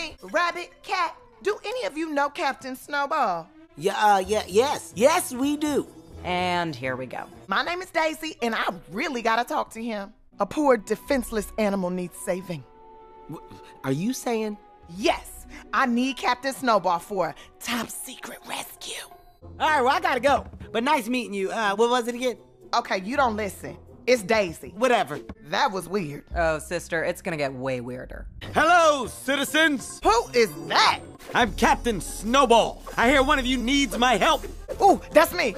Green, Rabbit, Cat, do any of you know Captain Snowball? Yeah, uh, yeah, yes, yes, we do. And here we go. My name is Daisy, and I really gotta talk to him. A poor, defenseless animal needs saving. Are you saying? Yes, I need Captain Snowball for a top secret rescue. All right, well, I gotta go. But nice meeting you. Uh, what was it again? Okay, you don't listen. It's Daisy. Whatever. That was weird. Oh, sister, it's gonna get way weirder. Hello, citizens! Who is that? I'm Captain Snowball. I hear one of you needs my help. Ooh, that's me.